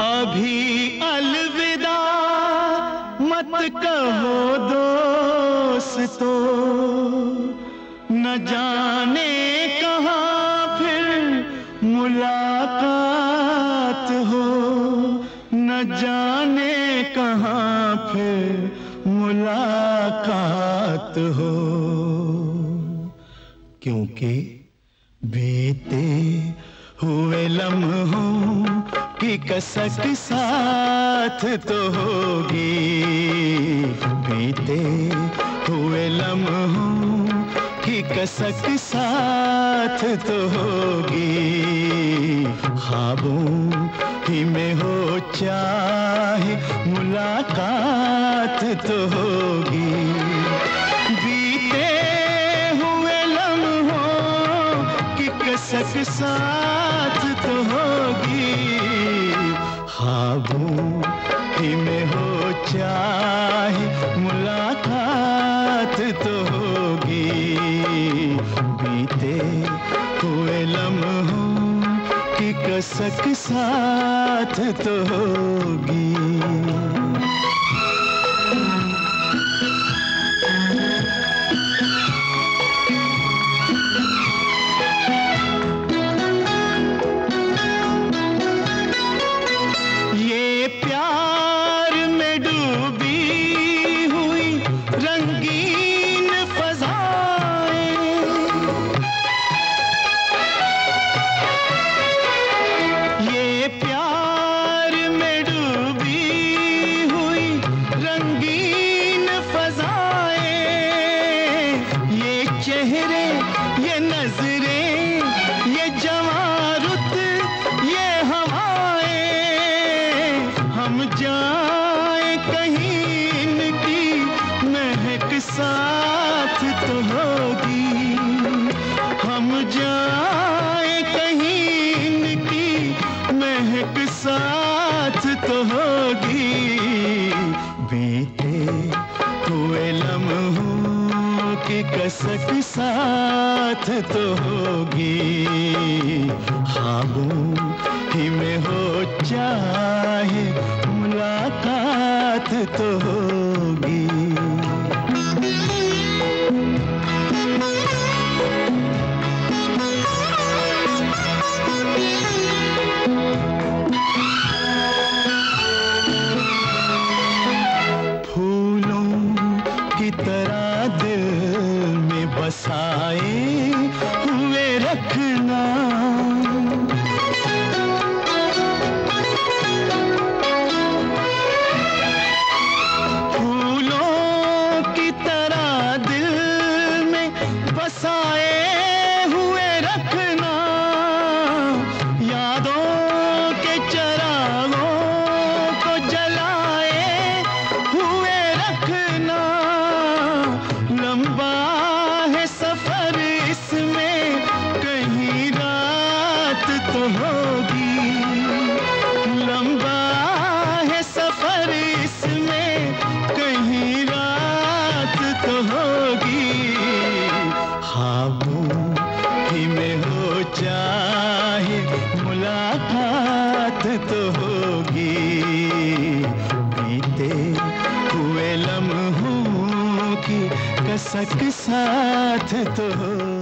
अभी अलविदा मत कहो दोस्तों, न जाने कहाँ फिर मुलाकात हो, न जाने कहाँ फिर मुलाकात हो। क्योंकि बीते हुए लम्हों की कसक साथ तो होगी। बीते हुए लम्हों की कसक साथ तो होगी। ख्वाबों ही में हो चाहे मुलाकात तो होगी। बीते हुए लम्हों की कसक साथ ही में हो चाहे मुलाकात तो होगी। बीते हुए लम्हों की कसक साथ तो होगी। तो होगी। हाबू ही में हो चाहे मुलाकात तो होगी। बसाए कसक साथ तो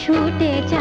छूटे जा